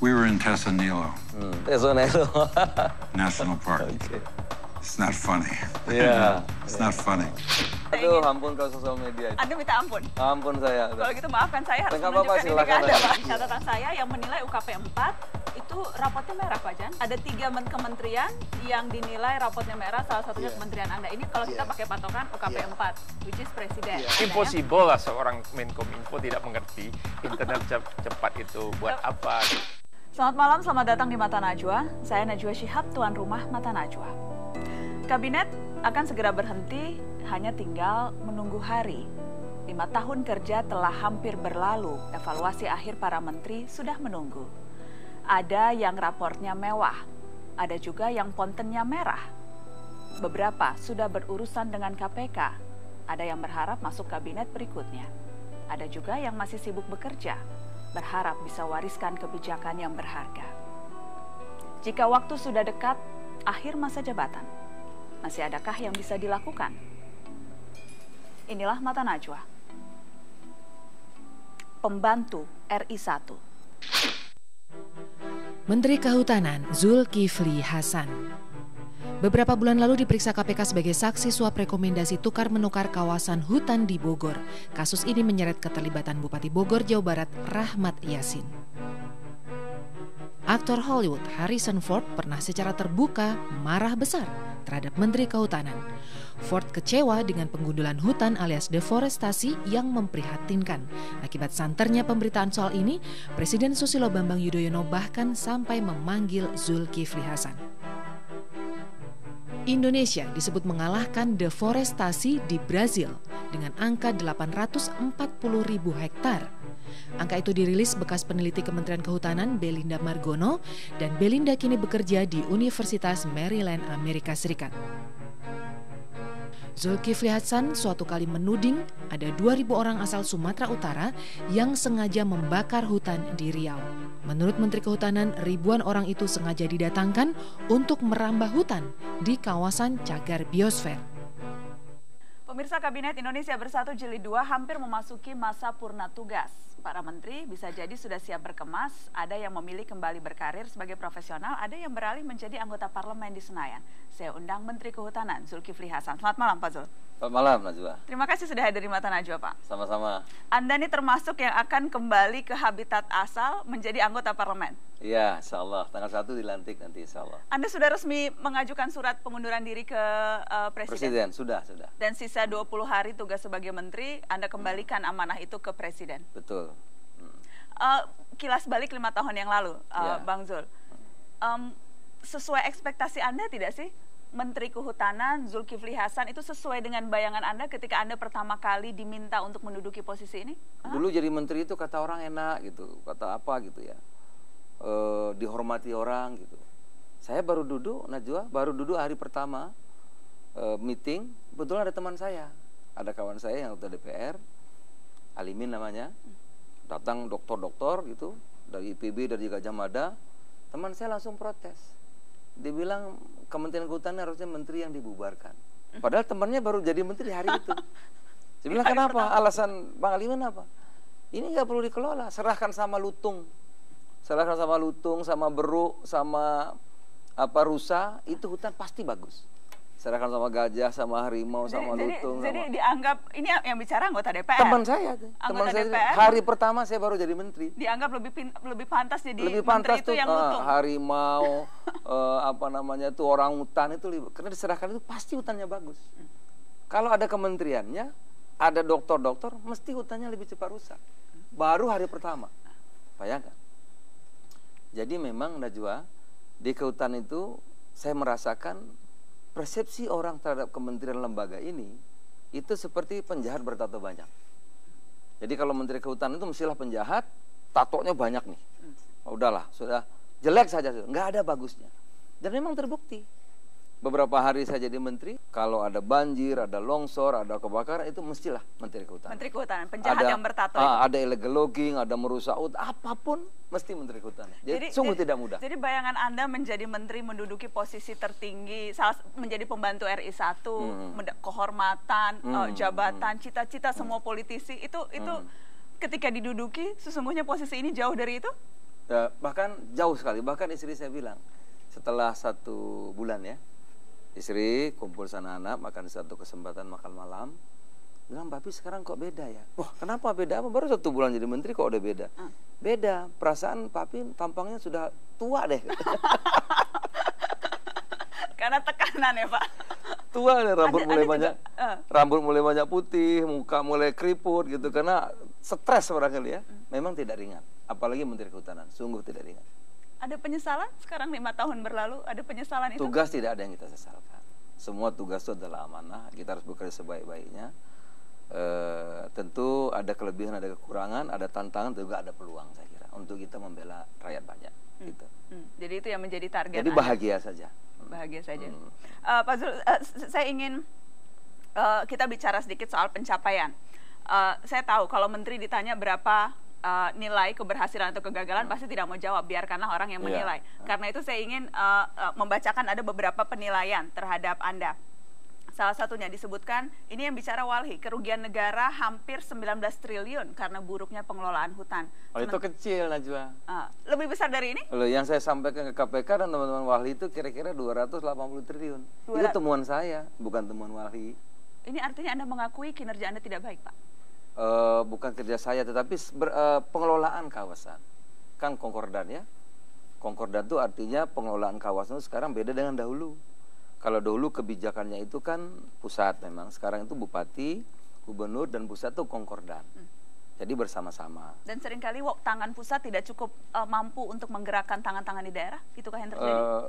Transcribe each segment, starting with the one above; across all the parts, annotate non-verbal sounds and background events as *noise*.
We were in Tesanilo Tesonelo. *laughs* National Park. Oke. It's not funny. Iya. *laughs* It's not funny. Aduh, ampun kalau sosial media. itu. Anda minta ampun. Ampun saya. Kalau gitu maafkan saya harus apa-apa, menunjukkan ini silakan nggak ada. Pak. Catatan saya yang menilai UKP 4 itu rapotnya merah Pak Jan. Ada tiga men- kementerian yang dinilai rapotnya merah, salah satunya kementerian Anda. Ini kalau kita pakai patokan UKP 4, which is presiden. Anda ya. Impossible lah seorang Menkominfo tidak mengerti internet cep- cepat itu buat apa. Selamat malam, selamat datang di Mata Najwa. Saya Najwa Shihab, tuan rumah Mata Najwa. Kabinet akan segera berhenti, hanya tinggal menunggu hari. Lima tahun kerja telah hampir berlalu, evaluasi akhir para menteri sudah menunggu. Ada yang raportnya mewah, ada juga yang pontennya merah. Beberapa sudah berurusan dengan KPK, ada yang berharap masuk kabinet berikutnya. Ada juga yang masih sibuk bekerja, berharap bisa wariskan kebijakan yang berharga. Jika waktu sudah dekat, akhir masa jabatan, masih adakah yang bisa dilakukan? Inilah Mata Najwa. Pembantu RI 1. Menteri Kehutanan Zulkifli Hasan. Beberapa bulan lalu diperiksa KPK sebagai saksi suap rekomendasi tukar-menukar kawasan hutan di Bogor. Kasus ini menyeret keterlibatan Bupati Bogor, Jawa Barat, Rahmat Yasin. Aktor Hollywood Harrison Ford pernah secara terbuka marah besar terhadap Menteri Kehutanan. Ford kecewa dengan penggundulan hutan alias deforestasi yang memprihatinkan. Akibat santernya pemberitaan soal ini, Presiden Susilo Bambang Yudhoyono bahkan sampai memanggil Zulkifli Hasan. Indonesia disebut mengalahkan deforestasi di Brazil dengan angka 840 ribu hektar. Angka itu dirilis bekas peneliti Kementerian Kehutanan Belinda Margono dan Belinda kini bekerja di Universitas Maryland, Amerika Serikat. Zulkifli Hasan suatu kali menuding ada 2.000 orang asal Sumatera Utara yang sengaja membakar hutan di Riau. Menurut Menteri Kehutanan, ribuan orang itu sengaja didatangkan untuk merambah hutan di kawasan cagar biosfer. Pemirsa Kabinet Indonesia Bersatu Jilid 2 hampir memasuki masa purna tugas. Para menteri bisa jadi sudah siap berkemas, ada yang memilih kembali berkarir sebagai profesional, ada yang beralih menjadi anggota parlemen di Senayan. Saya undang Menteri Kehutanan Zulkifli Hasan. Selamat malam Pak Zul. Selamat malam, Najwa. Terima kasih sudah hadir di Mata Najwa Pak. Sama-sama. Anda ini termasuk yang akan kembali ke habitat asal menjadi anggota parlemen. Iya, insya Allah. Tanggal 1 dilantik nanti, insya Allah. Anda sudah resmi mengajukan surat pengunduran diri ke eh, presiden. Presiden, sudah, sudah. Dan sisa 20 hari tugas sebagai menteri, Anda kembalikan amanah itu ke presiden. Betul. Hmm. Eh, kilas balik lima tahun yang lalu, eh, Ya. Bang Zul. Em, sesuai ekspektasi Anda tidak sih? Menteri Kehutanan Zulkifli Hasan itu sesuai dengan bayangan Anda ketika Anda pertama kali diminta untuk menduduki posisi ini? Hah? Dulu jadi menteri itu kata orang enak gitu, kata apa gitu ya. Eh, dihormati orang gitu. Saya baru duduk, Najwa, baru duduk hari pertama eh, meeting, betul ada teman saya. Ada kawan saya yang anggota DPR, Alimin namanya. Datang dokter-dokter gitu, dari IPB, dari Gajah Mada. Teman saya langsung protes. Dia bilang Kementerian Kehutanan harusnya menteri yang dibubarkan. Padahal temannya baru jadi menteri hari itu. *laughs* Saya bilang kenapa? pertama. Alasan Bang Alimin apa? Ini nggak perlu dikelola, serahkan sama lutung. Serahkan sama lutung, sama beruk, sama apa rusa, itu hutan pasti bagus. Serahkan sama gajah, sama harimau, Jadi, sama jadi, lutung. jadi sama... dianggap ini yang- bicara anggota DPR. Teman saya tuh, teman Anggota saya. DPR. Hari pertama saya baru jadi menteri. Dianggap lebih pin- lebih pantas jadi Lebih menteri pantas itu tuh yang eh, lutung. harimau, *laughs* eh, apa namanya tuh orang hutan itu karena diserahkan itu pasti hutannya bagus. Kalau ada kementeriannya, ada dokter-dokter, mesti hutannya lebih cepat rusak. Baru hari pertama. Bayangkan. Jadi memang Najwa, di kehutanan itu saya merasakan persepsi orang terhadap kementerian lembaga ini itu seperti penjahat bertato banyak. Jadi kalau menteri kehutanan itu mestilah penjahat, tatonya banyak nih. Oh, udahlah, sudah jelek saja, nggak ada bagusnya. Dan memang terbukti. Beberapa hari saya jadi menteri, kalau ada banjir, ada longsor, ada kebakaran, itu mestilah menteri kehutanan. Menteri Kehutanan, penjahat yang bertato. ah, ada illegal logging, ada merusak hutan, apa pun mesti menteri kehutanan. Jadi, sungguh tidak mudah. Jadi bayangan Anda menjadi menteri menduduki posisi tertinggi, salah, menjadi pembantu RI 1, Hmm. kehormatan, Hmm, eh, jabatan, cita-cita semua politisi itu itu ketika diduduki sesungguhnya posisi ini jauh dari itu? Ya, bahkan jauh sekali. Bahkan istri saya bilang setelah satu bulan ya, istri kumpul sana anak makan satu kesempatan makan malam. Bilang, papi sekarang kok beda ya? Wah, kenapa beda? Apa baru satu bulan jadi menteri kok udah beda? Beda. Perasaan papi tampangnya sudah tua deh. *laughs* Karena tekanan ya Pak. tua deh, rambut Ada- mulai ada juga, banyak, eh. rambut mulai banyak putih, muka mulai keriput gitu karena stres barangkali ya. Hmm. Memang tidak ringan, apalagi menteri kehutanan, sungguh tidak ringan. Ada penyesalan sekarang lima tahun berlalu, ada penyesalan itu? Tugas tidak ada yang kita sesalkan. Semua tugas itu adalah amanah, kita harus bekerja sebaik-baiknya. Eh, tentu ada kelebihan, ada kekurangan, ada tantangan, juga ada peluang saya kira untuk kita membela rakyat banyak. Gitu. Hmm, jadi itu yang menjadi target Jadi Anda. bahagia saja. bahagia saja. Hmm. Eh, Pak Zul, s- saya ingin eh, kita bicara sedikit soal pencapaian. Eh, saya tahu kalau menteri ditanya berapa eh, nilai keberhasilan atau kegagalan pasti tidak mau jawab, biarkanlah orang yang Iya. menilai. Karena itu saya ingin eh, eh, membacakan ada beberapa penilaian terhadap Anda. Salah satunya disebutkan, ini yang bicara Walhi, kerugian negara hampir 19 triliun karena buruknya pengelolaan hutan. Oh, itu kecil Najwa. Eh, lebih besar dari ini? Loh, yang saya sampaikan ke KPK dan teman-teman Wahli itu kira-kira 280 triliun. Itu 200. temuan saya, bukan temuan Wahli. Ini artinya Anda mengakui kinerja Anda tidak baik, Pak. Eh, bukan kerja saya, tetapi ber- eh, pengelolaan kawasan. Kan konkordan ya. Konkordan itu artinya pengelolaan kawasan itu sekarang beda dengan dahulu. Kalau dahulu kebijakannya itu kan pusat memang, sekarang itu bupati, gubernur dan pusat itu konkordan. Jadi bersama-sama. Dan sering kali tangan pusat tidak cukup eh, mampu untuk menggerakkan tangan-tangan di daerah. Itukah yang terjadi? Eh,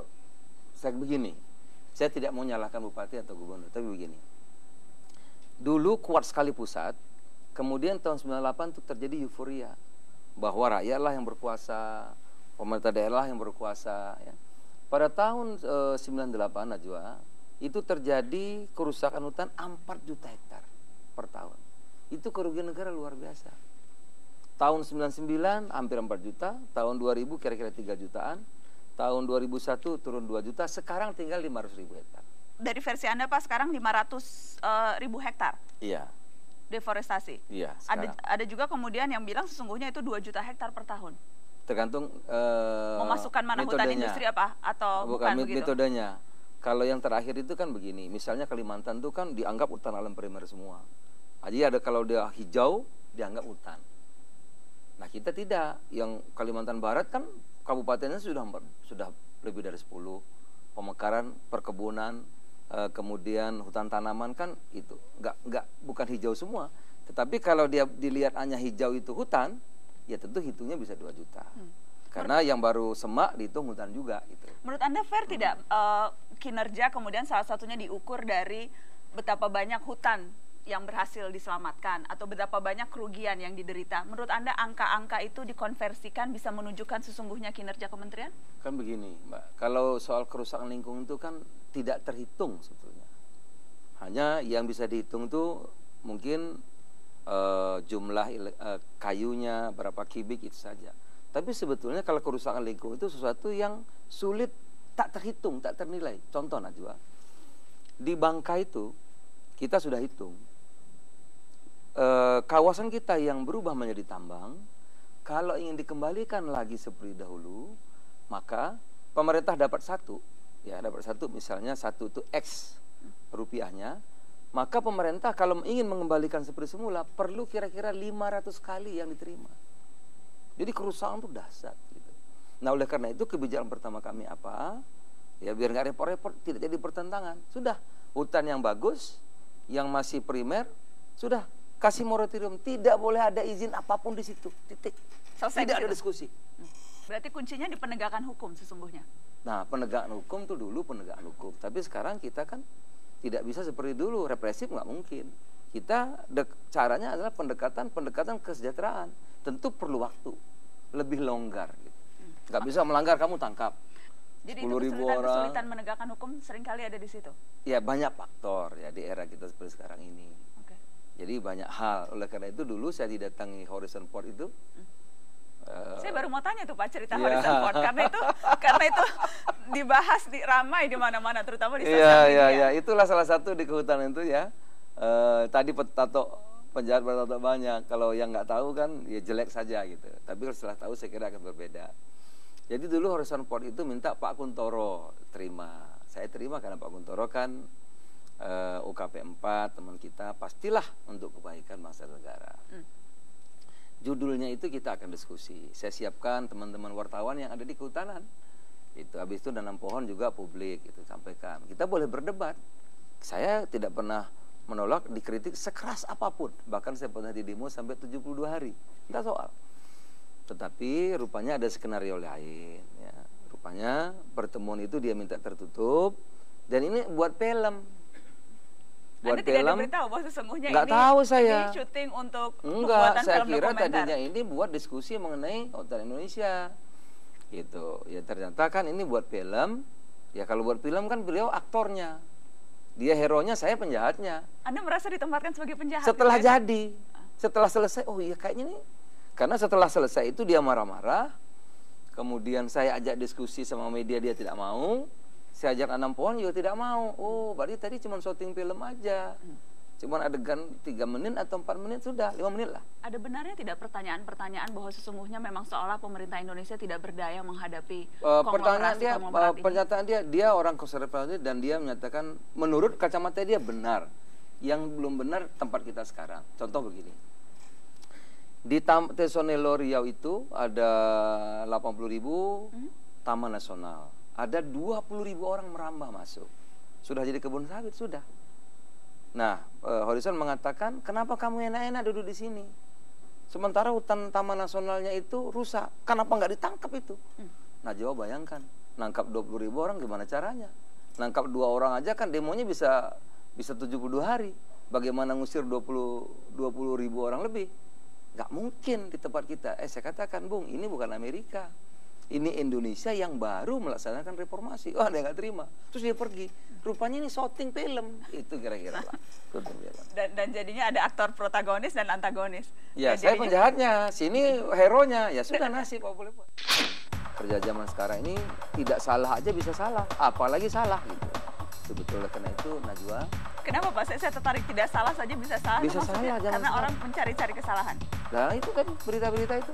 saya begini, saya tidak mau nyalahkan bupati atau gubernur, tapi begini. Dulu kuat sekali pusat, kemudian tahun 98 itu terjadi euforia bahwa rakyatlah yang berkuasa, pemerintah daerah yang berkuasa. Ya. Pada tahun eh, 98 Najwa, itu terjadi kerusakan hutan 4 juta hektar per tahun. Itu kerugian negara luar biasa. Tahun 99 hampir 4 juta, tahun 2000 kira-kira 3 jutaan, tahun 2001 turun 2 juta, sekarang tinggal 500 ribu hektar. Dari versi Anda Pak sekarang 500 eh, ribu hektar Iya, deforestasi. iya. Ada ada juga kemudian yang bilang sesungguhnya itu 2 juta hektar per tahun. Tergantung eh, Memasukkan mana hutan metodenya. industri apa atau bukan, bukan, begitu? metodenya. Kalau yang terakhir itu kan begini, misalnya Kalimantan itu kan dianggap hutan alam primer semua. Jadi ada kalau dia hijau dianggap hutan. Nah kita tidak, yang Kalimantan Barat kan kabupatennya sudah sudah lebih dari 10 pemekaran perkebunan eh, kemudian hutan tanaman kan itu nggak nggak bukan hijau semua. Tetapi kalau dia dilihat hanya hijau itu hutan ya tentu hitungnya bisa 2 juta. Karena yang baru semak dihitung hutan juga gitu. Menurut Anda fair tidak eh, kinerja kemudian salah satunya diukur dari betapa banyak hutan yang berhasil diselamatkan atau betapa banyak kerugian yang diderita. Menurut Anda angka-angka itu dikonversikan bisa menunjukkan sesungguhnya kinerja kementerian? kan begini mbak. Kalau soal kerusakan lingkungan itu kan tidak terhitung sebetulnya. Hanya yang bisa dihitung itu mungkin eh, jumlah eh, kayunya berapa kubik itu saja. Tapi sebetulnya kalau kerusakan lingkungan itu sesuatu yang sulit tak terhitung tak ternilai. Contoh Najwa di Bangka itu kita sudah hitung Eh, kawasan kita yang berubah menjadi tambang, kalau ingin dikembalikan lagi seperti dahulu, maka pemerintah dapat satu, ya dapat satu misalnya satu itu X rupiahnya, maka pemerintah kalau ingin mengembalikan seperti semula perlu kira-kira 500 kali yang diterima. Jadi kerusakan itu dahsyat. Gitu. Nah oleh karena itu kebijakan pertama kami apa? Ya biar nggak repot-repot, tidak jadi pertentangan. Sudah hutan yang bagus, yang masih primer, sudah kasih moratorium. Tidak boleh ada izin apa pun di situ. Titik. Selesai tidak ada diskusi. Berarti kuncinya di penegakan hukum sesungguhnya. Nah penegakan hukum itu dulu penegakan hukum. Tapi sekarang kita kan tidak bisa seperti dulu represif nggak mungkin. Kita dek- caranya adalah pendekatan pendekatan kesejahteraan. Tentu perlu waktu lebih longgar. Gitu. Nggak bisa melanggar kamu tangkap. Jadi itu 10.000 kesulitan, orang. kesulitan menegakkan hukum sering kali ada di situ. Ya banyak faktor ya di era kita seperti sekarang ini. Jadi banyak hal. Oleh karena itu dulu saya didatangi Horizon Port itu. eh, Saya baru mau tanya tuh Pak cerita Iya. Horizon Port karena itu *laughs* karena itu dibahas di ramai di mana-mana terutama di sosial Iya media. iya iya itulah salah satu di kehutanan itu ya. Eh, tadi petato penjahat bertato banyak. Kalau yang nggak tahu kan ya jelek saja gitu. Tapi setelah tahu saya kira akan berbeda. Jadi dulu Horizon Port itu minta Pak Kuntoro terima. Saya terima karena Pak Kuntoro kan UKP 4 teman kita pastilah untuk kebaikan bangsa dan negara. Judulnya itu kita akan diskusi. Saya siapkan teman-teman wartawan yang ada di kehutanan. Itu habis itu nanam pohon juga publik itu sampaikan. Kita boleh berdebat. Saya tidak pernah menolak dikritik sekeras apa pun. Bahkan saya pernah di demo sampai 72 hari. Tidak soal. Tetapi rupanya ada skenario lain. Ya. Rupanya pertemuan itu dia minta tertutup. Dan ini buat film. Buat Anda tidak film. diberitahu bahwa sesungguhnya Nggak ini tahu saya. ini syuting untuk Enggak, saya film kira dokumenter. tadinya ini buat diskusi mengenai hotel Indonesia. Gitu. Ya ternyata kan ini buat film. Ya kalau buat film kan beliau aktornya. Dia hero-nya, saya penjahatnya. Anda merasa ditempatkan sebagai penjahat. Setelah gitu ya? jadi, setelah selesai, oh iya kayaknya nih. Karena setelah selesai itu dia marah-marah. Kemudian saya ajak diskusi sama media dia tidak mau. Saya ajak nanam pohon juga tidak mau. Oh, berarti tadi cuma syuting film aja. Cuman adegan 3 menit atau 4 menit sudah, 5 menit lah. Ada benarnya tidak pertanyaan-pertanyaan bahwa sesungguhnya memang seolah pemerintah Indonesia tidak berdaya menghadapi Eh, pertanyaan dia, ini? pernyataan dia, dia orang konservatif dan dia menyatakan menurut kacamata dia benar. Yang belum benar tempat kita sekarang. Contoh begini. Di Tam Tesonelo Riau itu ada 80 ribu taman nasional. Ada 20 ribu orang merambah masuk. Sudah jadi kebun sawit, sudah. Nah, eh, Horizon mengatakan, kenapa kamu enak-enak duduk di sini? Sementara hutan taman nasionalnya itu rusak. Kenapa nggak ditangkap itu? Nah, Jawa bayangkan, nangkap 20 ribu orang gimana caranya? Nangkap dua orang aja kan demonya bisa bisa 72 hari. Bagaimana ngusir 20 20 ribu orang lebih? Nggak mungkin di tempat kita. Eh, saya katakan, Bung, ini bukan Amerika. Ini Indonesia yang baru melaksanakan reformasi. Oh, dia nggak terima. Terus dia pergi. Rupanya ini syuting film. Itu kira-kira lah. Dan, dan jadinya ada aktor protagonis dan antagonis. Ya, Dan saya jadinya- penjahatnya, sini hero-nya. Ya sudah *laughs* nasib apa boleh buat. Kerja zaman sekarang ini tidak salah aja bisa salah, apalagi salah gitu. Sebetulnya karena itu Najwa, Kenapa Pak? Saya, saya tertarik tidak salah saja bisa salah. Bisa salah, Karena salah. orang mencari-cari kesalahan. nah itu kan berita-berita itu.